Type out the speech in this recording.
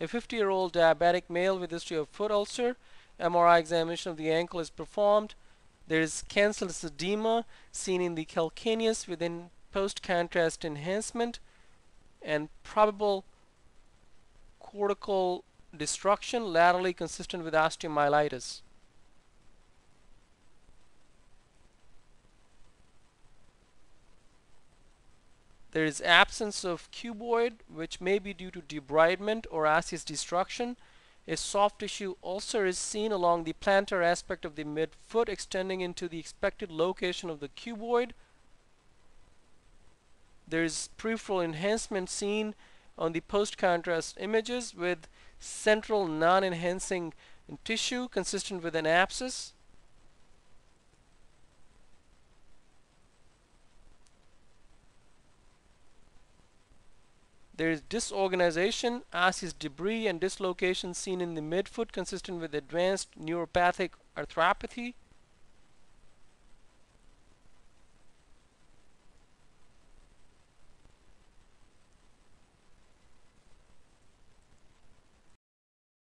A 50 year old diabetic male with history of foot ulcer. MRI examination of the ankle is performed. There is cancellous edema seen in the calcaneus within post contrast enhancement and probable cortical destruction laterally consistent with osteomyelitis. There is absence of cuboid which may be due to debridement or osseous destruction. A soft tissue ulcer is seen along the plantar aspect of the midfoot extending into the expected location of the cuboid. There is peripheral enhancement seen on the post-contrast images with central non-enhancing tissue consistent with an abscess. There is disorganization, osseous debris, and dislocation seen in the midfoot consistent with advanced neuropathic arthropathy.